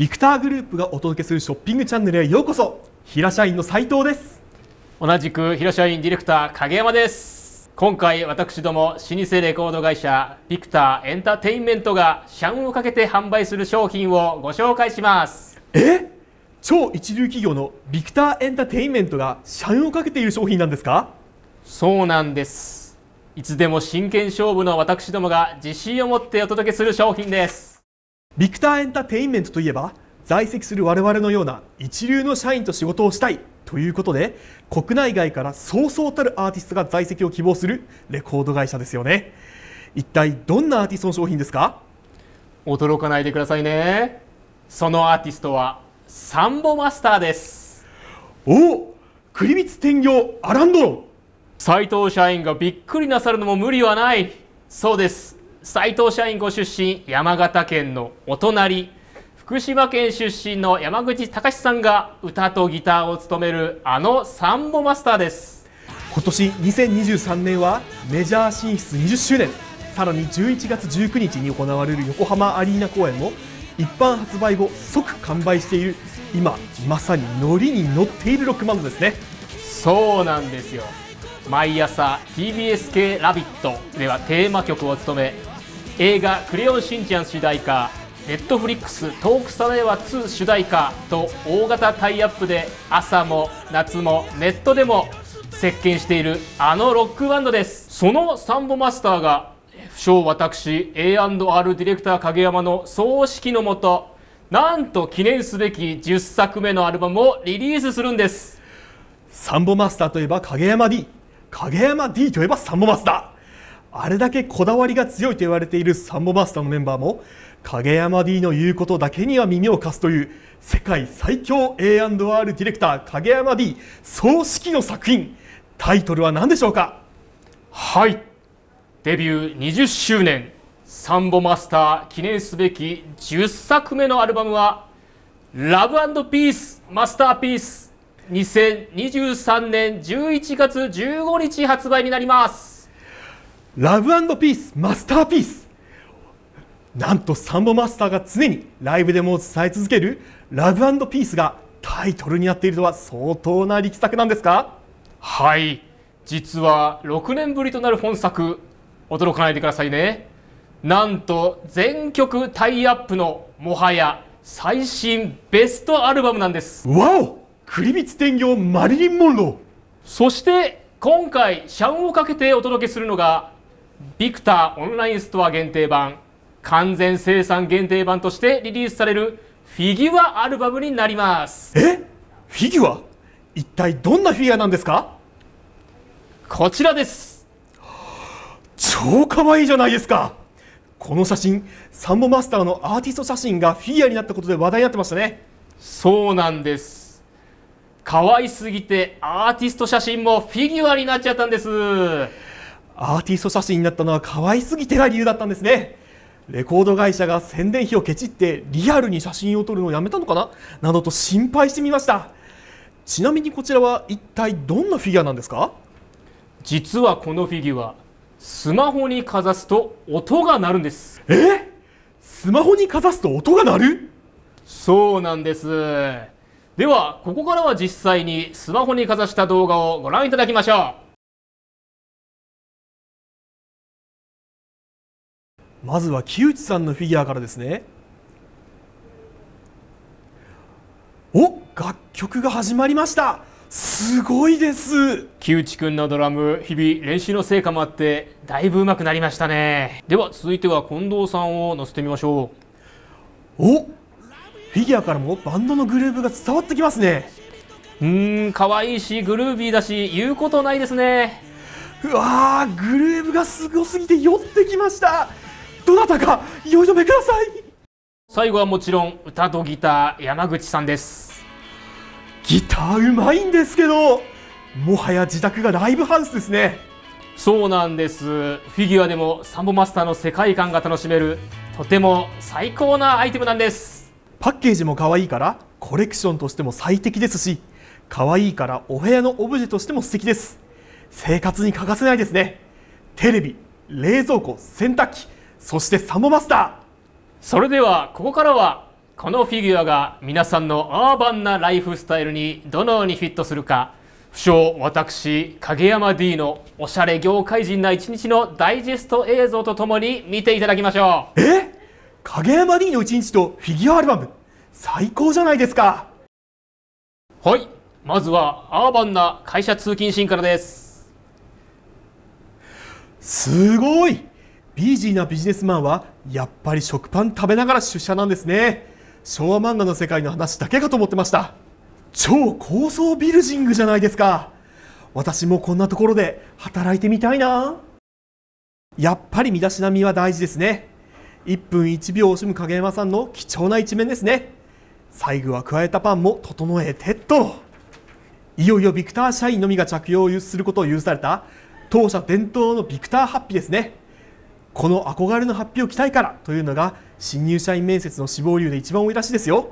ビクターグループがお届けするショッピングチャンネルへようこそ。平社員の斉藤です。同じく平社員ディレクター影山です。今回私ども老舗レコード会社ビクターエンターテインメントが社運をかけて販売する商品をご紹介します。え？超一流企業のビクターエンターテインメントが社運をかけている商品なんですか？そうなんです。いつでも真剣勝負の私どもが自信を持ってお届けする商品ですビクターエンターテインメントといえば在籍する我々のような一流の社員と仕事をしたいということで国内外からそうそうたるアーティストが在籍を希望するレコード会社ですよね。一体どんなアーティストの商品ですか？驚かないでくださいね。そのアーティストはサンボマスターです。おおクリビツ天行アランドロン。斉藤社員がびっくりなさるのも無理はない。そうです斉藤社員ご出身山形県のお隣福島県出身の山口隆さんが歌とギターを務めるあのサンボマスターです。今年2023年はメジャー進出20周年さらに11月19日に行われる横浜アリーナ公演も一般発売後即完売している今まさにノリに乗っているロックバンドですね。そうなんですよ。毎朝 TBS 系「ラビット!」ではテーマ曲を務め映画「クレヨンしんちゃん」主題歌ネットフリックス「トークサレワ2」主題歌と大型タイアップで朝も夏もネットでも席巻しているあのロックバンドです。そのサンボマスターが不詳私 A&R ディレクター影山の総指揮のもとなんと記念すべき10作目のアルバムをリリースするんです。サンボマスターといえば影山 D 影山 D といえばサンボマスター。あれだけこだわりが強いと言われているサンボマスターのメンバーも影山 D の言うことだけには耳を貸すという世界最強 A&R ディレクター影山 D 総指揮の作品。タイトルは何でしょうか？はい。デビュー20周年サンボマスター記念すべき10作目のアルバムはラブピースマスターピース2023年11月15日発売になります。ラブピースマスターピース。なんとサンボマスターが常にライブでも伝え続けるラブピースがタイトルになっているとは相当な力作なんですか？はい。実は6年ぶりとなる本作驚かないでくださいね。なんと全曲タイアップのもはや最新ベストアルバムなんです。わお！クリビツ天行マリリン・モンロー。そして今回社運をかけてお届けするのがビクターオンラインストア限定版。完全生産限定版としてリリースされるフィギュアアルバムになります。え？フィギュア？一体どんなフィギュアなんですか？こちらです。超かわいいじゃないですか。この写真サンボマスターのアーティスト写真がフィギュアになったことで話題になってましたね。そうなんです。可愛すぎてアーティスト写真もフィギュアになっちゃったんですアーティスト写真になったのは可愛すぎてが理由だったんですね。レコード会社が宣伝費をケチってリアルに写真を撮るのをやめたのかな？などと心配してみました。ちなみにこちらは一体どんなフィギュアなんですか？実はこのフィギュアスマホにかざすと音が鳴るんです。え？スマホにかざすと音が鳴る？そうなんです。ではここからは実際にスマホにかざした動画をご覧いただきましょうまずは木内さんのフィギュアからですね。お楽曲が始まりました。すごいです。木内くんのドラム日々練習の成果もあってだいぶ上手くなりましたね。では続いては近藤さんを乗せてみましょう。おフィギュアからもバンドのグルーヴが伝わってきますね。うん可愛いしグルービーだし言うことないですね。うわーグルーヴがすごすぎて寄ってきましたどなたかよいしょめください。最後はもちろん歌とギター山口さんです。ギターうまいんですけどもはや自宅がライブハウスですね。そうなんです。フィギュアでもサンボマスターの世界観が楽しめるとても最高なアイテムなんです。パッケージも可愛いからコレクションとしても最適ですし可愛いからお部屋のオブジェとしても素敵です。生活に欠かせないですね。テレビ冷蔵庫洗濯機そしてサンボマスター。それではここからはこのフィギュアが皆さんのアーバンなライフスタイルにどのようにフィットするか。不詳私影山 D のおしゃれ業界人な一日のダイジェスト映像とともに見ていただきましょう。え？影山 D の一日とフィギュアアルバム？最高じゃないですか。はい。まずはアーバンな会社通勤シーンからです。すごいビージーなビジネスマンはやっぱり食パン食べながら出社なんですね。昭和漫画の世界の話だけかと思ってました。超高層ビルジングじゃないですか。私もこんなところで働いてみたいな。やっぱり身だしなみは大事ですね。1分1秒惜しむ影山さんの貴重な一面ですね。最後は加えたパンも整えてっと。いよいよビクター社員のみが着用することを許された当社伝統のビクターハッピーですね。この憧れの発表を期待からというのが新入社員面接の志望理由で一番多いらしいですよ。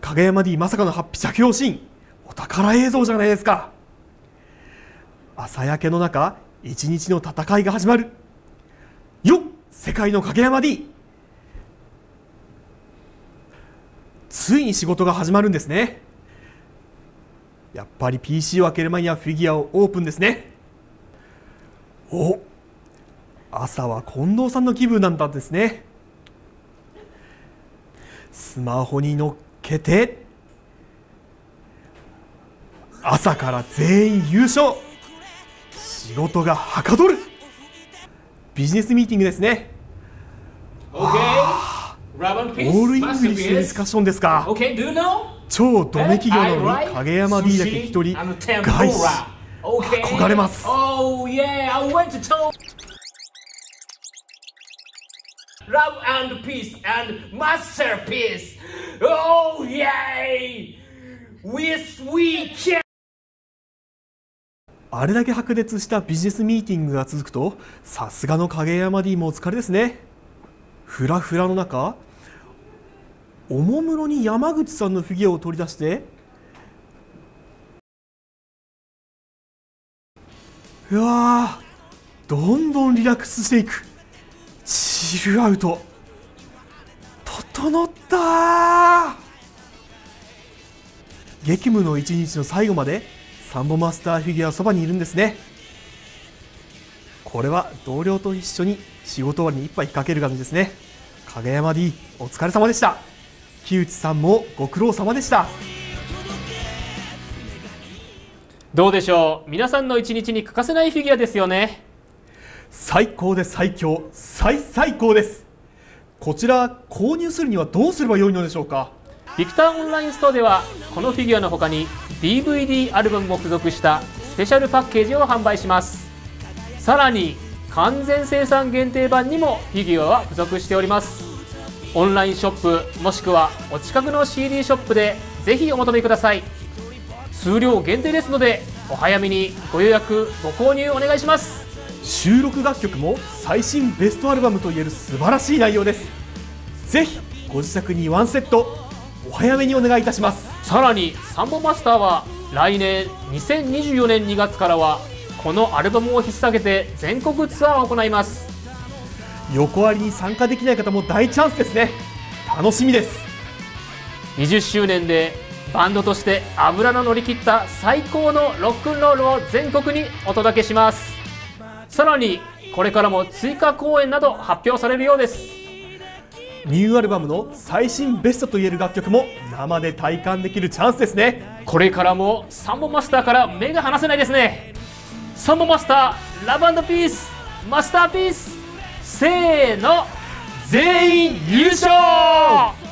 影山 D まさかのハッピー着用シーン。お宝映像じゃないですか。朝焼けの中一日の戦いが始まる。よっ世界の影山 D ついに仕事が始まるんですね。やっぱり PC を開ける前にはフィギュアをオープンですね。お朝は近藤さんの気分なんだですね。スマホに乗っけて朝から全員優勝。仕事がはかどる。ビジネスミーティングですね。OK オールイングリッシュディスカッションですか。OK do you know? 超ドメ企業なのに影山 D だけ一人外資憧れます。Oh yeah, I went to. Love and peace and masterpiece. Oh yeah! Yes we can. あれだけ白熱したビジネスミーティングが続くとさすがの影山 D もお疲れですねフラフラの中おもむろに山口さんのフィギュアを取り出してうわーどんどんリラックスしていくチルアウト。整った激務の一日の最後までサンボマスターフィギュアそばにいるんですね。これは同僚と一緒に仕事終わりに一杯かける感じですね。影山 D お疲れ様でした。木内さんもご苦労様でした。どうでしょう？皆さんの一日に欠かせないフィギュアですよね。最高で最強最最高です。こちら購入するにはどうすればよいのでしょうか？ビクターオンラインストアではこのフィギュアの他に DVD アルバムも付属したスペシャルパッケージを販売します。さらに完全生産限定版にもフィギュアは付属しております。オンラインショップもしくはお近くの CD ショップでぜひお求めください。数量限定ですのでお早めにご予約ご購入お願いします。収録楽曲も最新ベストアルバムといえる素晴らしい内容です。ぜひご自宅にワンセットお早めにお願いいたします。さらにサンボマスターは来年2024年2月からはこのアルバムを引っ提げて全国ツアーを行います。横割りに参加できない方も大チャンスですね。楽しみです。20周年でバンドとして油の乗り切った最高のロックンロールを全国にお届けしますさらにこれからも追加公演など発表されるようです。ニューアルバムの最新ベストといえる楽曲も生で体感できるチャンスですね。これからもサンボマスターから目が離せないですね。サンボマスターラブピースマスターピース。せーの全員優勝